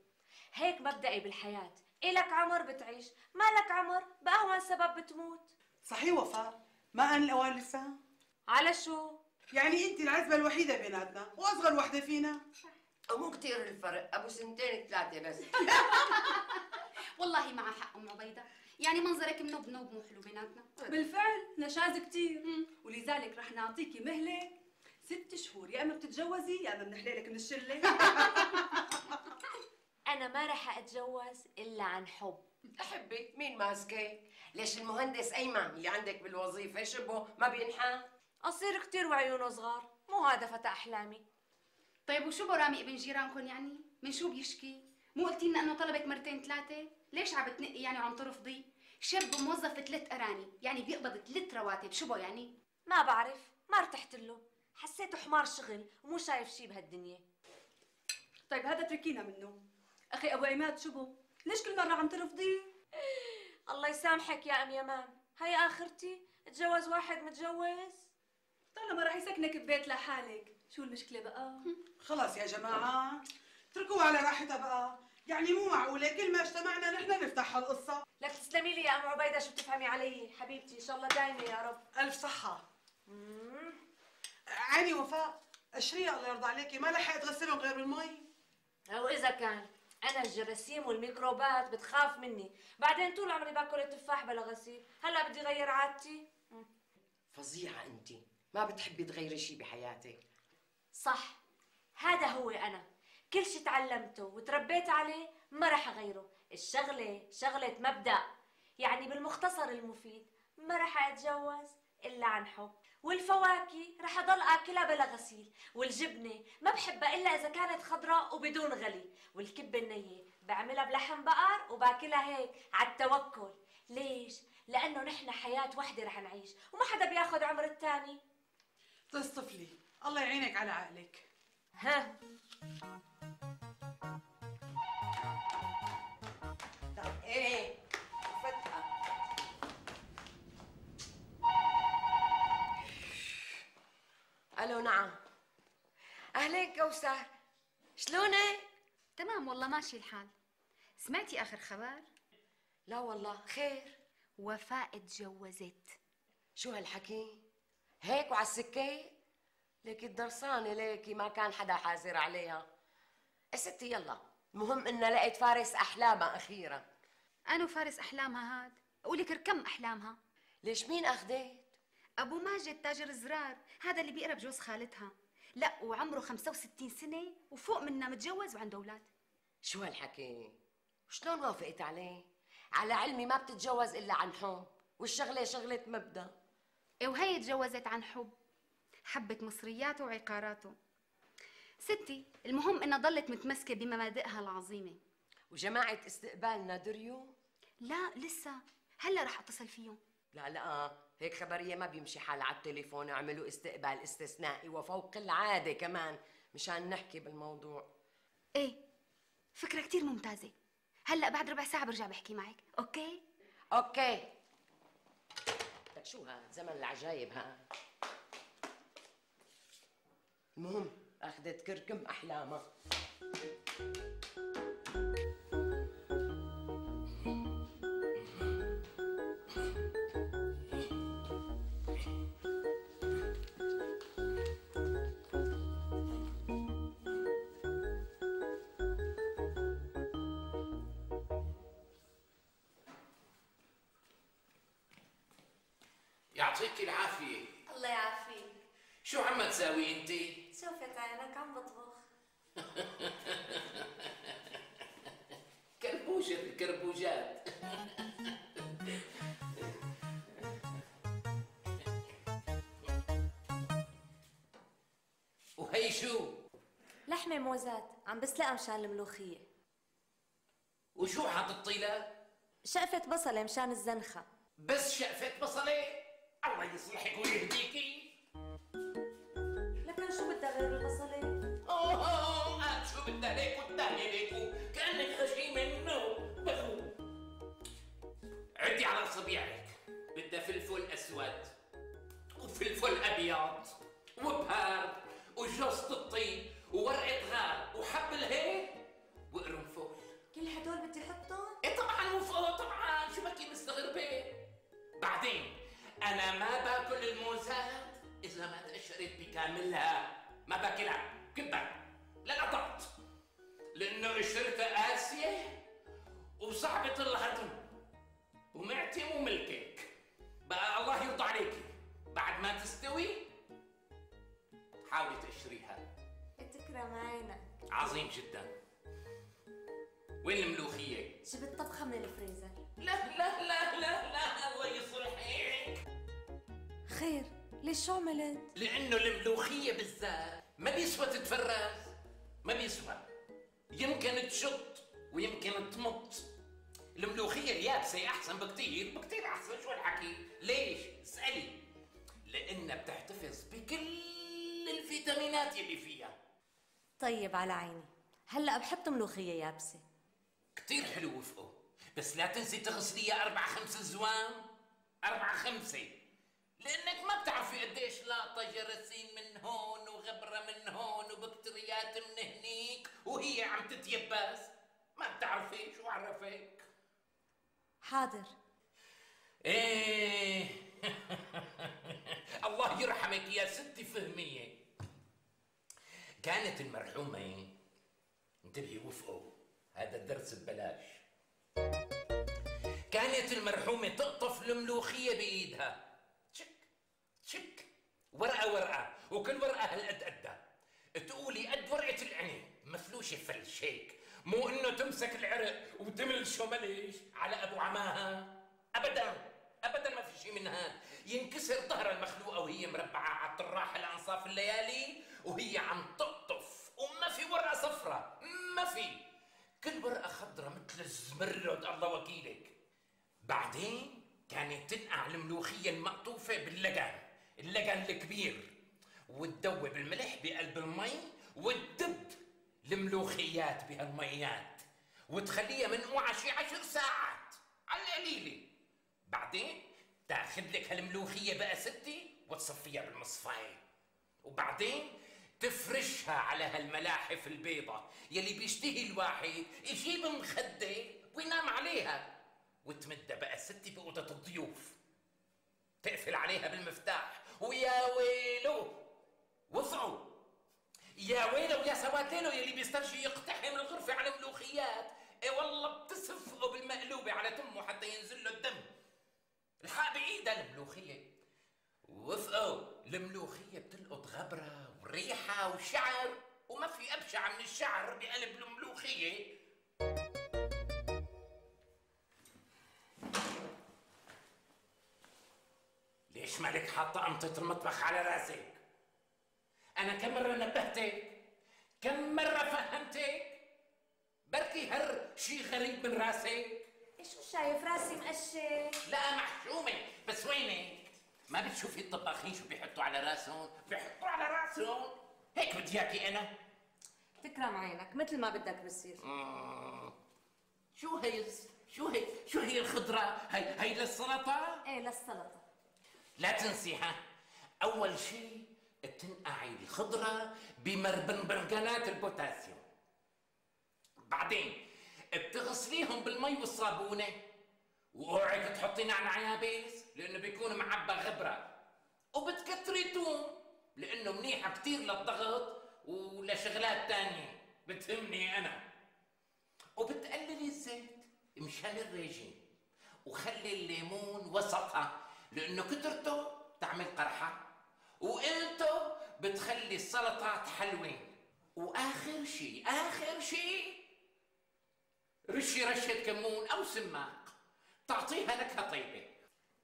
هيك مبدئي بالحياة. إلك عمر بتعيش؟ ما لك عمر بأهون سبب بتموت. صحيح وفاء. ما ان الاوان لسه؟ على شو؟ يعني أنت العزبة الوحيدة بيناتنا وأصغر وحدة فينا. ومو كتير الفرق أبو سنتين ثلاثة بس. (laughs) والله معها حق أم عبيدة. يعني منظرك منوب نوب مو حلو بيناتنا؟ بالفعل نشاز كتير. ولذلك رح نعطيكي مهلة. ست شهور يا إما بتتجوزي يا إما بنحليلك من الشلة. (laughs) أنا ما رح أتجوز إلا عن حب. أحبي مين ماسكة؟ ليش المهندس ايمن اللي عندك بالوظيفة؟ شبه ما بينحى؟ قصير كتير وعيونه صغار. مو هذا فتى أحلامي. طيب وشو برامي ابن جيرانكم يعني؟ من شو بيشكي؟ مو قلتي لنا إنه طلبك مرتين ثلاثة؟ ليش عم بتنقي يعني وعم ترفضي؟ شاب موظف ثلاث أراني يعني بيقبض ثلاث رواتب. شو يعني؟ ما بعرف ما ارتحت له. حسيته حمار شغل ومو شايف شي بهالدنيا. طيب هذا تركينا منه. أخي أبو عماد شو بو ليش كل مرة عم ترفضيه (laughs) الله يسامحك يا أم يمان. هي آخرتي اتجوز واحد متجوز؟ طالما رح يسكنك ببيت لحالك. شو المشكلة بقى؟ (laughs) خلاص يا جماعة اتركوها على راحتها بقى. يعني مو معقولة كل ما اجتمعنا نحن نفتح هالقصة. لك تسلمي لي يا أم عبيدة شو بتفهمي علي. حبيبتي إن شاء الله دايمه يا رب. ألف صحة. عيني وفاء اشريها الله يرضى عليكي ما لحقت غسلهم غير بالمي؟ أو إذا كان. أنا الجراثيم والميكروبات بتخاف مني. بعدين طول عمري باكل التفاح بلا غسيل. هلا بدي غير عادتي؟ فظيعة انت. ما بتحبي تغيري شيء بحياتك. صح. هذا هو أنا. كل شيء تعلمته وتربيت عليه ما رح أغيره. الشغلة شغلة مبدأ. يعني بالمختصر المفيد ما رح أتجوز. إلا عن حب والفواكه رح أضل آكلها بلا غسيل. والجبنة ما بحبها إلا إذا كانت خضراء وبدون غلي. والكبة النية بعملها بلحم بقر وباكلها هيك على التوكل. ليش؟ لأنه نحن حياة وحدة رح نعيش وما حدا بياخذ عمر الثاني تصطفلي الله يعينك على عقلك. ها. نعم. أهلين كوثر شلونك تمام والله ماشي الحال. سمعتي آخر خبر؟ لا والله خير. وفاء تجوزت شو هالحكي؟ هيك وعلى السكة؟ ليكي الدرسانة ليكي ما كان حدا حازر عليها. يا ستي يلا. المهم انها لقيت فارس أحلامها أخيرا. أنا وفارس أحلامها هاد؟ قولك ركم أحلامها؟ ليش مين اخذت أبو ماجد تاجر الزرار هذا اللي بيقرب جوز خالتها. لا وعمره 65 سنة وفوق منا متجوز وعنده أولاد. شو هالحكي؟ شلون وافقت عليه؟ على علمي ما بتتجوز إلا عن حب والشغلة شغلة مبدأ. إيه وهي تجوزت عن حب حبت مصرياته وعقاراته. ستي المهم إنها ضلت متمسكة بمبادئها العظيمة. وجماعة استقبالنا دريو؟ لا لسه. هلا رح أتصل فيهم. لا لا هيك خبرية ما بيمشي حال على التليفون اعملوا استقبال استثنائي وفوق العادة كمان مشان نحكي بالموضوع. إيه فكرة كتير ممتازة. هلأ بعد ربع ساعة برجع بحكي معك okay؟ okay. لك شو هاد؟ زمن العجايب ها المهم أخذت كركم احلامها يعطيك العافية الله يعافيك شو عم تساوي أنت؟ شوفت عينك عم بطبخ (laughs) كربوجة الكربوجات (laughs) وهي شو؟ لحمة موزات عم بسلقها مشان الملوخية وشو حاططي لها؟ شقفة بصلة مشان الزنخة بس شقفة بصلة؟ الله يصلحك ويهديكي لكن شو بدها غير البصلة؟ أوه قال شو بدها ليك والتانية ليك كأنك غشي منه. بخو. عدي على اصابعك بدها فلفل أسود وفلفل أبيض وبهار وجوزة الطيب وورقة غار. تقشرت على عيني. هلا بحط ملوخية يابسة. كتير حلو وفقه. بس لا تنسي تغسليها أربع خمس زوام أربع خمسة. لأنك ما بتعرفي قديش لاقطة جراثيم من هون وغبرة من هون وبكتيريات من هنيك وهي عم تتيبس. ما بتعرفي شو عرفك. حاضر. إيه. (laughs) الله يرحمك يا ستي فهمية. كانت المرحومة انتبهي وفقوا هذا الدرس ببلاش. كانت المرحومة تقطف الملوخية بإيدها. تشك تشك. ورقة ورقة. وكل ورقة هالقد قدها. تقولي قد ورقة العنب. مفلوشة فلش هيك. مو إنه تمسك العرق وتمل ملش على أبو عماها. ابدا. ابدا ما في شيء من هذا ينكسر ظهر المخلوقة وهي مربعة على الطراحه لانصاف الليالي. وهي عم تقطف وما في ورقة صفراء ما في. كل ورقة خضراء مثل الزمرد الله وكيلك. بعدين كانت تنقع الملوخية المقطوفة باللجان اللجن الكبير. وتدوب الملح بقلب المي وتدب الملوخيات بهالميات. وتخليها منقوعة شي عشر ساعات على القليلة بعدين تاخذ لك هالملوخية بقى ستي وتصفيها بالمصفاية. وبعدين تفرشها على هالملاحف البيضة. يلي بيشتهي الواحد يجيب مخدة وينام عليها. وتمدها بقى ستي بأوضة الضيوف. تقفل عليها بالمفتاح. ويا ويلو وفعوا. يا ويله ويا سواد ليله يلي بيسترجي يقتحم الغرفة على الملوخيات إي والله بتسفقه بالمقلوبة على تمه حتى ينزل له الدم. الحق بإيدها الملوخية وفقوا الملوخية بتلقط غبرة. وريحة وشعر وما في أبشع من الشعر بقلب الملوخية ليش مالك حاطة قمطة المطبخ على راسك؟ أنا كم مرة نبهتك؟ كم مرة فهمتك؟ بركي هر شي غريب من راسك؟ شو شايف راسي مقشة لا محشومة بس وينك؟ ما بتشوفي الطباخين شو بيحطوا على راسهم؟ بيحطوا على راسهم هيك بدي إياكي أنا تكرم عينك مثل ما بدك بصير مم. شو هي شو هي شو هي الخضرة؟ هي هي للسلطة؟ إيه للسلطة لا تنسي ها أول شيء بتنقعي الخضرة ببرمنغنات البوتاسيوم بعدين بتغسليهم بالمي والصابونة واوعك تحطي نعناع يابس لأنه بيكون معبى غبرة. وبتكتري توم لأنه منيحة كتير للضغط ولشغلات تانية بتهمني أنا. وبتقللي الزيت مشان الريجيم. وخلي الليمون وسطها لأنه كترته تعمل قرحة. وقلته بتخلي السلطه تحلوين وآخر شيء آخر شيء رشي رشة كمون أو سماق. تعطيها نكهة طيبة.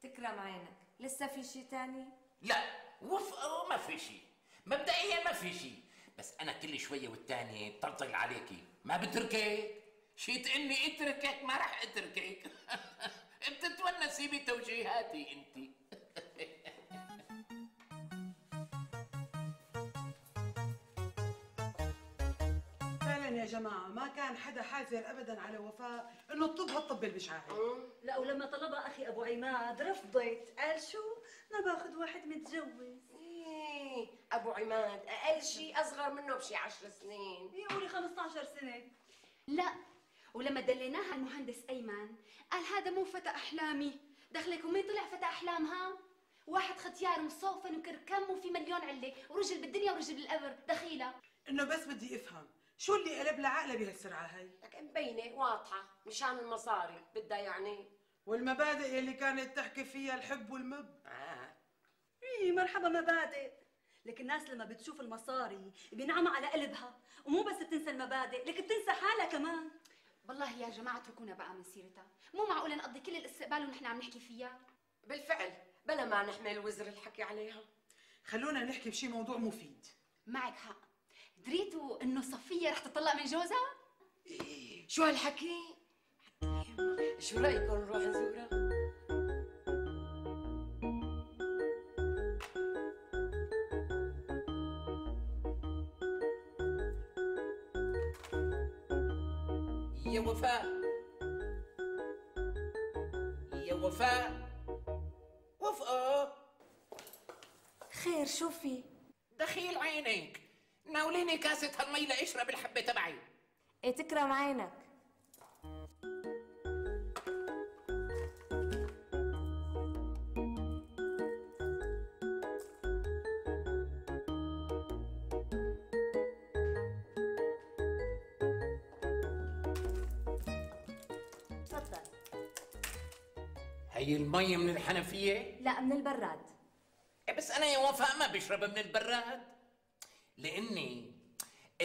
تكرم عينك لسه في شي تاني؟ لا وفق ما في شيء مبدئيا ما في شيء بس أنا كل شوية والتاني طلطل عليكي ما بتركك؟ شيت إني اتركك ما راح أتركك. (laughs) بتتونسي بتوجيهاتي انت يا جماعة ما كان حدا حاذر ابدا على وفاء إنه تطب هالطب البشعه لا ولما طلبها أخي أبو عماد رفضت. قال شو؟ ما باخذ واحد متجوز. إيه أبو عماد أقل شيء أصغر منه بشي عشر سنين. يقولي 15 سنة. لا ولما دليناها المهندس أيمن قال هذا مو فتى أحلامي. دخلك ومين طلع فتى احلامها واحد ختيار مصوفن وكركم وفي مليون علة ورجل بالدنيا ورجل بالقبر. دخيلة. إنه بس بدي افهم شو اللي قلب لعقله بهالسرعة هي لك مبينة واضحة مشان المصاري بدها يعني. والمبادئ اللي كانت تحكي فيها الحب والمب. آه. إيه مرحبا مبادئ. لك الناس لما بتشوف المصاري بينعمى على قلبها ومو بس بتنسى المبادئ لك بتنسى حالها كمان. والله يا جماعة اتركونا بقى من سيرتها. مو معقوله نقضي كل الاستقبال ونحن عم نحكي فيها؟ بالفعل بلا ما نحمل وزر الحكي عليها. خلونا نحكي بشي موضوع مفيد. معك حق. دريتوا إنه صفية رح تطلق من جوزها؟ شو هالحكي؟ شو رأيكم نروح نزورها؟ يا وفاء. يا وفاء. وفاء. خير شو في؟ دخيل عينك. ناوليني كاسة هالمي لاشرب الحبة تبعي. إيه تكرم عينك. تفضل. هي المي من الحنفية؟ لا من البراد. إيه بس أنا يا وفاء ما بشرب من البراد.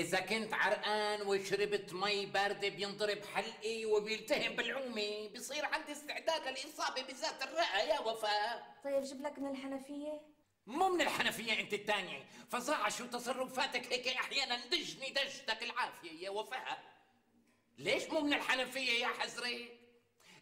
إذا كنت عرقان وشربت مي باردة بينضرب حلقي وبيلتهم بالعومة بصير عندي استعداد للإصابة بذات الرئة يا وفاء. طيب جيب لك من الحنفية. مو من الحنفية أنت الثانية. فظاعة شو تصرفاتك هيك أحيانا دجني دجتك العافية يا وفاء. ليش مو من الحنفية يا حزري؟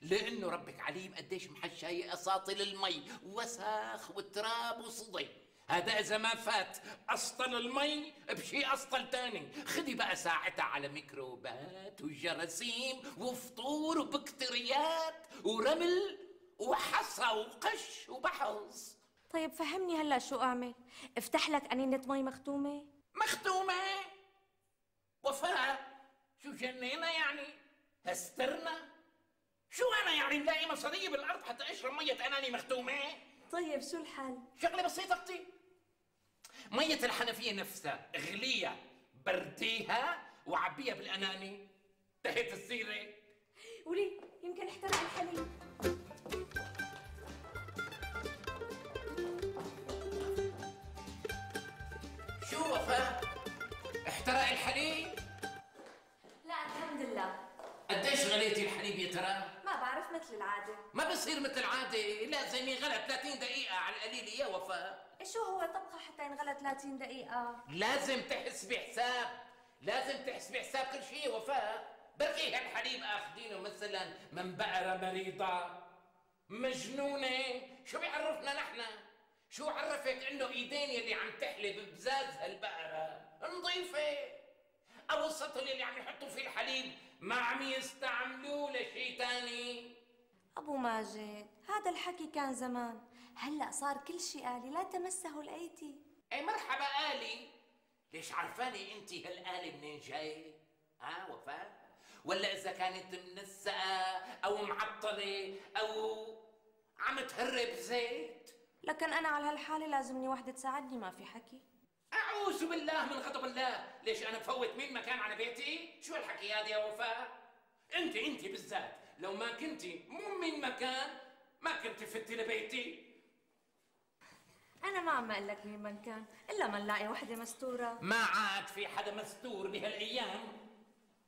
لأنه ربك عليم قديش محشاية أساطيل المي وساخ والتراب وصدي. هذا إذا ما فات. أسطل المي بشي أسطل تاني. خدي بقى ساعتها على ميكروبات وجراثيم وفطور وبكتيريات ورمل وحصى وقش وبحص. طيب فهمني هلا شو أعمل؟ افتح لك قنينة مي مختومة؟ مختومة. وفاء شو جنينا يعني؟ هسترنا. شو أنا يعني ملاقي مصارية بالارض حتى أشرب مية أناني مختومة؟ طيب شو الحل؟ شغلة بسيطة أختي. مية الحنفية نفسها اغليها برديها وعبيها بالأناني. انتهت السيرة. ولي يمكن احترق الحليب شو وفاء؟ احترق الحليب غليتي الحليب يا ترى؟ ما بعرف مثل العادة. ما بصير مثل العادة. لازم يغلى 30 دقيقة على القليل يا وفاء. شو هو طبخة حتى ينغلى 30 دقيقة؟ لازم تحسبي حساب لازم تحسبي حساب كل شيء يا وفاء. بركي هالحليب آخذينه مثلا من بقرة مريضة. مجنونة. شو بيعرفنا نحن؟ شو عرفك إنه إيدين يلي عم تحلب بزاز هالبقرة؟ نظيفة. أو السطل اللي عم يحطوا فيه الحليب ما عم يستعملوه لشيء تاني أبو ماجد هذا الحكي كان زمان هلأ صار كل شيء آلي لا تمسه الأيدي اي مرحبا آلي ليش عرفاني أنت هالآلة منين جاي؟ ها وفاء؟ ولا إذا كانت منسقة أو معطلة أو عم تهرب زيت؟ لكن أنا على هالحالة لازمني وحدة تساعدني ما في حكي أعوذ بالله من غضب الله، ليش أنا بفوت مين مكان على بيتي؟ شو هالحكي هذا يا وفاء؟ أنت أنت بالذات. لو ما كنتي مو من مكان ما كنت فتي لبيتي. أنا ما عم أقول لك مين من كان إلا ما نلاقي وحدة مستورة. ما عاد في حدا مستور بهالأيام.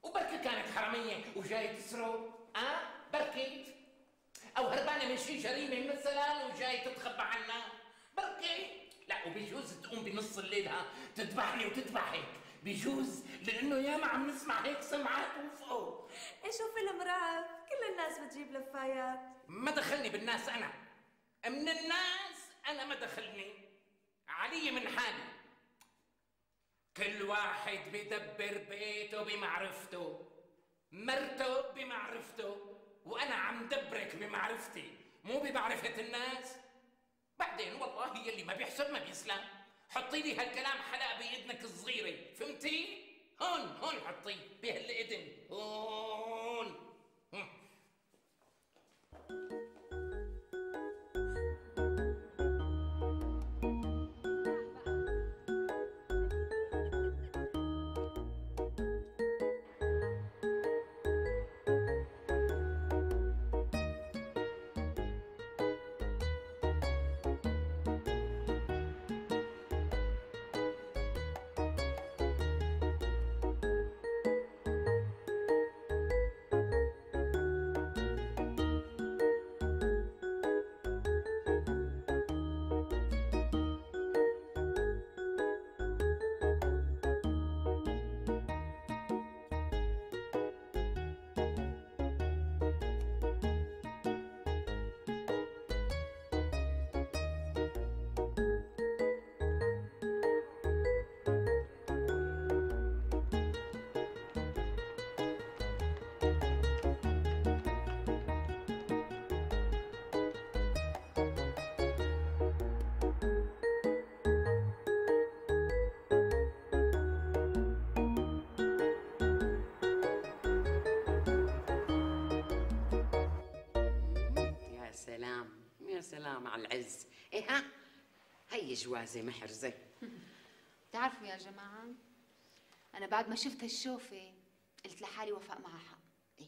وبركي كانت حرامية وجاي تسرق. آه؟ بركي أو هربانة من شي جريمة مثلا وجاي تتخبى عنا. بركي لا وبيجوز تقوم بنص الليل ها تذبحني وتذبحك. بيجوز لأنه ياما عم نسمع هيك سمعات وفوق إيه شو فيلم رعب كل الناس بتجيب لفايات. ما دخلني بالناس أنا. من الناس أنا ما دخلني. علي من حالي. كل واحد بدبر بيته بمعرفته. مرته بمعرفته. وأنا عم دبرك بمعرفتي. مو بمعرفة الناس. بعدين والله يلي ما بيحسب ما بيسلم. حطي لي هالكلام حلقة بإذنك الصغيرة فهمتي؟ هون هون حطيه بهالإذن. هون على العز. إيه ها؟ هي جوازة محرزة. (laughs) بتعرفوا يا جماعة أنا بعد ما شفت هالشوفة قلت لحالي وفاء معها. حق إيه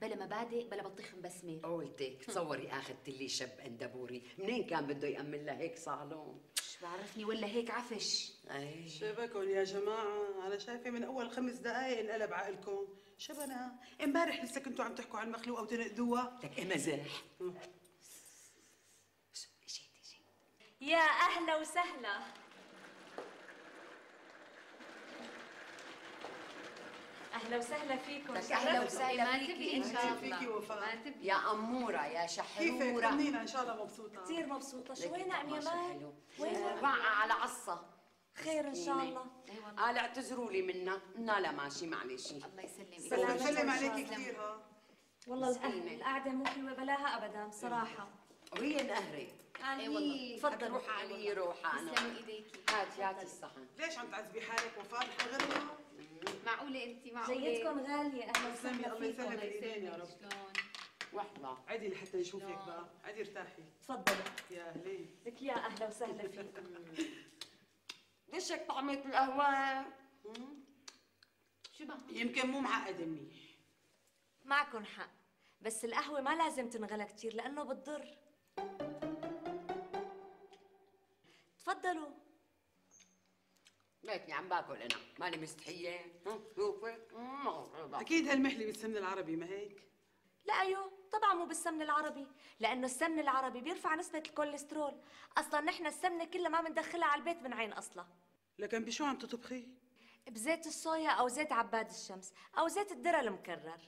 بلا مبادئ بلا بطيخ مبسمة قولتك (laughs) تصوري اخذت لي شب اندبوري منين كان بده يأمن لها هيك صالون؟ شو بعرفني ولا هيك عفش؟ اي شبكن يا جماعة أنا شايفة من أول خمس دقايق انقلب عقلكم. شبنا امبارح لسه كنتوا عم تحكوا عن المخلوقة وتنقدوها لك مزاح يا أهلا وسهلا. أهلا وسهلا فيكم. أهلا وسهلا ما فيكي انت شاء فيكي الله. وفاء. ما تبقي يا أمورة يا كيفك؟ شحرورة طمنينا إن شاء الله مبسوطة. كثير مبسوطة. شو لك وينها أم ما شاء يمان؟ حلو. وينها؟ واقعة على عصا. خير إن شاء الله. اي والله. قال اعتذروا لي منها قلنا لا ماشي معلش الله يسلمك. سلامة. بسلم عليكي إن شاء الله. كثير ها. والله القعدة مو حلوة بلاها أبدا بصراحة وهي انقهرت إي والله تفضل روح علي روح أنا. تسلمي إيديكي. هاتي هاتي الصحن. ليش عم تعذبي حالك وفاء نحن غيرنا معقولة انت معقولة؟ جيدكم غالية أهلا تسلمي وسهلا الله يسلمك. الايدين يا رب. شلون؟ وحدة. عدي لحتى نشوفك بقى. عدي ارتاحي. تفضلوا يا أهلين. لك يا أهلا وسهلا (laughs) فيكم. ليش هيك طعمة القهوة؟ شو بقى؟ يمكن مو معقد منيح. معكم حق. بس القهوة ما لازم تنغلى كتير لأنه بتضر. تفضلوا. ليكني عم باكل أنا ماني مستحية. ها، شوفي. أكيد هالمحلي بالسمن العربي ما هيك؟ لا أيوه طبعا مو بالسمن العربي لأنه السمن العربي بيرفع نسبة الكوليسترول. أصلا نحن السمنة كلها ما بندخلها على البيت من عين أصلا. لكن بشو عم تطبخي؟ بزيت الصويا أو زيت عباد الشمس أو زيت الذره المكرر.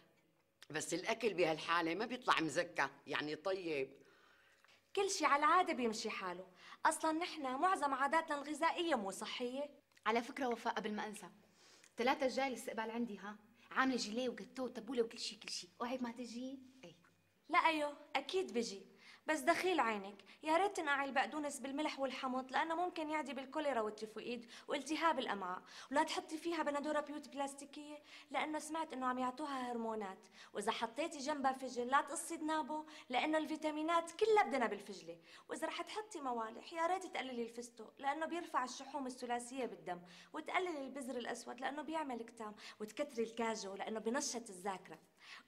بس الأكل بهالحالة ما بيطلع مزكى يعني طيب. كل شي على العادة بيمشي حاله. أصلا نحن معظم عاداتنا الغذائية مو صحية. على فكرة وفاء قبل ما أنسى. ثلاثة الجاي الاستقبال عندي ها. عاملة جيليه وجاتوه وتبوله وكل شيء كل شيء وعيب ما تجي؟ اي لا أيوه أكيد بجي بس دخيل عينك. يا ريت تنقعي البقدونس بالملح والحمض لأنه ممكن يعدي بالكوليرا والتيفوئيد والتهاب الأمعاء. ولا تحطي فيها بندورة بيوت بلاستيكية لأنه سمعت إنه عم يعطوها هرمونات. وإذا حطيتي جنبها فجل لا تقصي دنابه لأنه الفيتامينات كلها بدنا بالفجلة. وإذا رح تحطي موالح يا ريت تقللي الفستق لأنه بيرفع الشحوم الثلاثية بالدم. وتقللي البذر الأسود لأنه بيعمل كتام وتكتري الكاجو لأنه بنشط الذاكرة.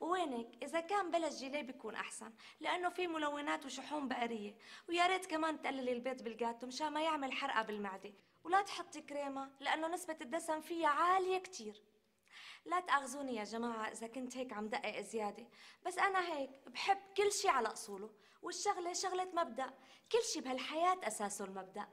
وينك؟ إذا كان بلا الجيلي بيكون أحسن لأنه في ملونات وشحوم بقرية ويا ريت كمان تقللي البيض بالجاتو مشان ما يعمل حرقة بالمعدة. ولا تحطي كريمة لأنه نسبة الدسم فيها عالية كتير. لا تأخذوني يا جماعة إذا كنت هيك عم دقق زيادة. بس أنا هيك بحب كل شي على أصوله والشغلة شغلة مبدأ. كل شي بهالحياة أساسه المبدأ.